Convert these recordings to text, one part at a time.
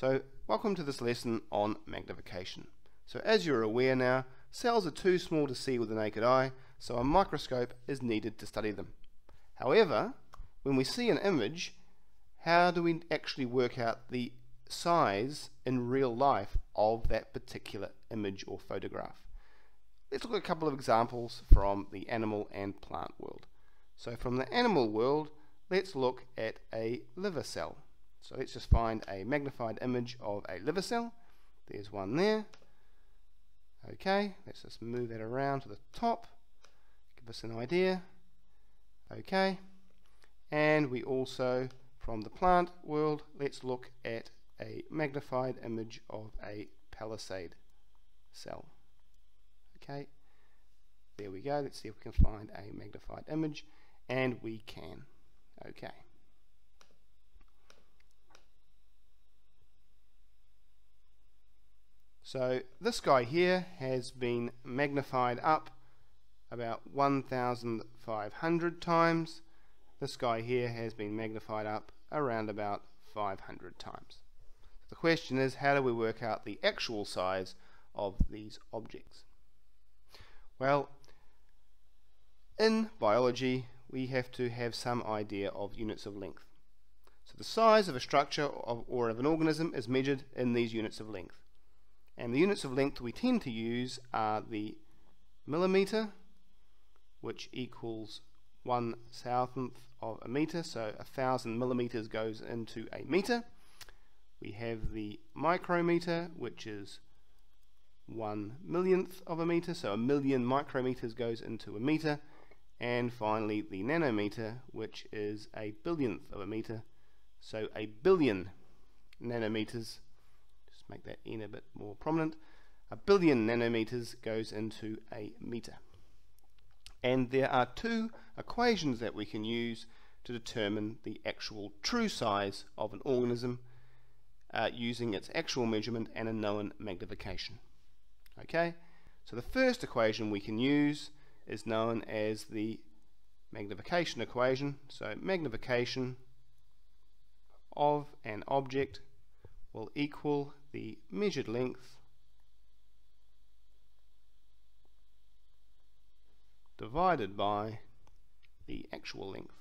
So welcome to this lesson on magnification. So as you're aware now, cells are too small to see with the naked eye, so a microscope is needed to study them. However, when we see an image, how do we actually work out the size in real life of that particular image or photograph? Let's look at a couple of examples from the animal and plant world. So from the animal world, let's look at a liver cell. So let's just find a magnified image of a liver cell. There's one there. Okay, let's just move that around to the top. Give us an idea. Okay, and we also, from the plant world, let's look at a magnified image of a palisade cell. Okay, there we go. Let's see if we can find a magnified image, and we can. Okay. So this guy here has been magnified up about 1,500 times. This guy here has been magnified up around about 500 times. The question is how do we work out the actual size of these objects? Well, in biology we have to have some idea of units of length. So the size of a structure of, or of an organism is measured in these units of length. And the units of length we tend to use are the millimeter, which equals one thousandth of a meter, so a thousand millimeters goes into a meter. We have the micrometer, which is one millionth of a meter, so a million micrometers goes into a meter. And finally, the nanometer, which is a billionth of a meter, so a billion nanometers make that N a bit more prominent, a billion nanometers goes into a meter. And there are two equations that we can use to determine the actual true size of an organism uh, using its actual measurement and a known magnification. Okay, so the first equation we can use is known as the magnification equation. So magnification of an object will equal the measured length divided by the actual length.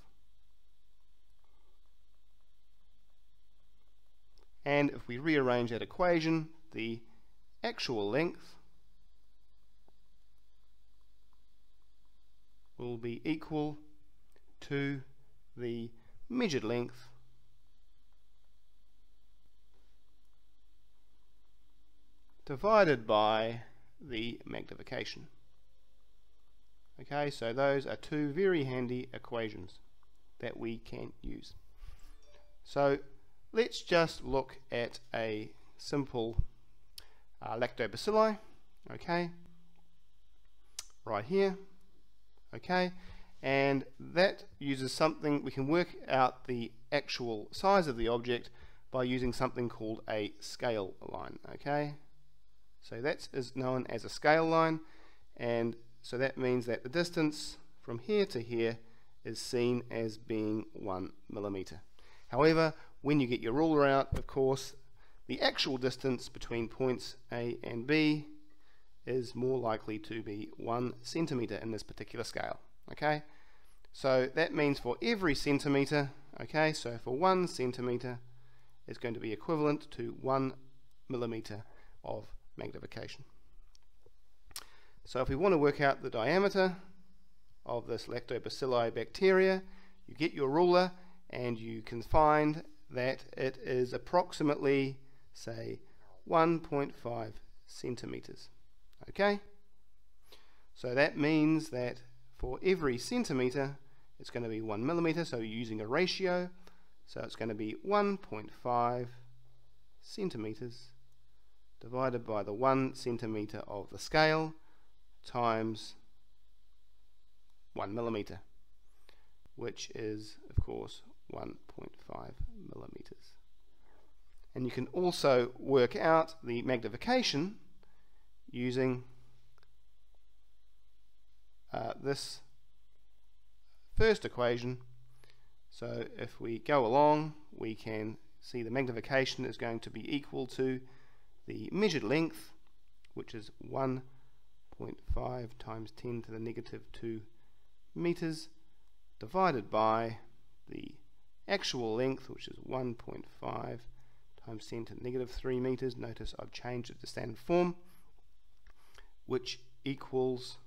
And if we rearrange that equation, the actual length will be equal to the measured length divided by the magnification. Okay, so those are two very handy equations that we can use. So let's just look at a simple uh, lactobacilli, okay, right here, okay, and that uses something, we can work out the actual size of the object by using something called a scale line, okay, so that is known as a scale line and so that means that the distance from here to here is seen as being one millimeter. However, when you get your ruler out, of course, the actual distance between points A and B is more likely to be one centimeter in this particular scale. Okay, so that means for every centimeter, okay, so for one centimeter, it's going to be equivalent to one millimeter of magnification. So if we want to work out the diameter of this lactobacilli bacteria, you get your ruler and you can find that it is approximately, say, 1.5 centimeters. Okay? So that means that for every centimeter, it's going to be 1 millimeter, so using a ratio, so it's going to be 1.5 centimeters divided by the 1 centimeter of the scale times 1 millimeter which is of course 1.5 millimeters. And you can also work out the magnification using uh, this first equation. So if we go along we can see the magnification is going to be equal to the measured length, which is 1.5 times 10 to the negative 2 meters, divided by the actual length, which is 1.5 times 10 to the negative 3 meters. Notice I've changed it to standard form, which equals,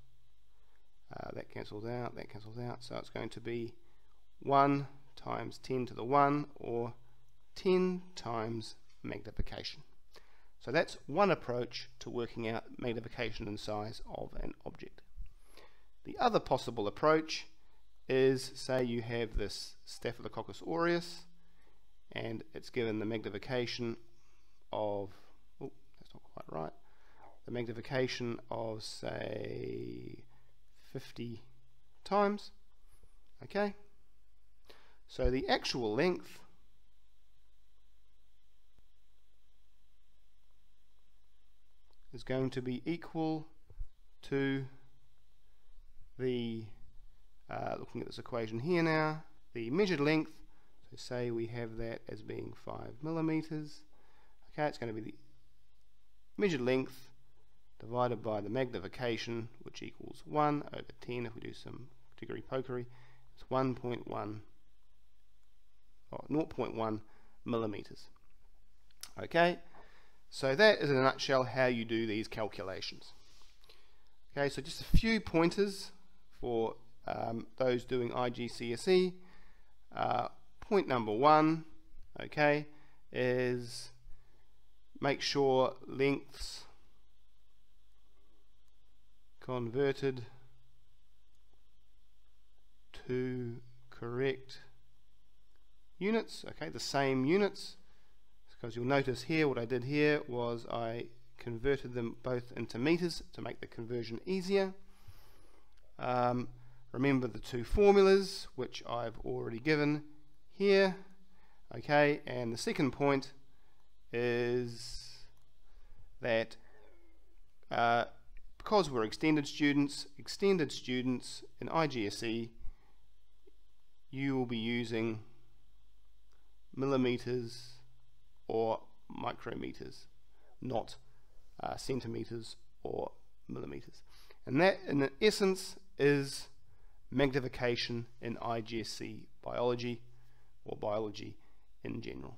uh, that cancels out, that cancels out, so it's going to be 1 times 10 to the 1 or 10 times magnification. So that's one approach to working out magnification and size of an object. The other possible approach is say you have this Staphylococcus aureus and it's given the magnification of oh that's not quite right the magnification of say 50 times okay so the actual length is going to be equal to the uh, looking at this equation here now the measured length. So say we have that as being 5 millimeters. Okay it's going to be the measured length divided by the magnification which equals 1 over 10 if we do some degree pokery it's 1.1 or 0.1 millimeters. Okay, so that is in a nutshell how you do these calculations. Okay, so just a few pointers for um, those doing IGCSE. Uh, point number one, okay, is make sure lengths converted to correct units, okay, the same units, because you'll notice here what I did here was I converted them both into meters to make the conversion easier. Um, remember the two formulas which I've already given here okay and the second point is that uh, because we're extended students extended students in IGCSE you will be using millimeters or micrometers, not uh, centimeters or millimeters. And that, in essence, is magnification in IGCSE biology or biology in general.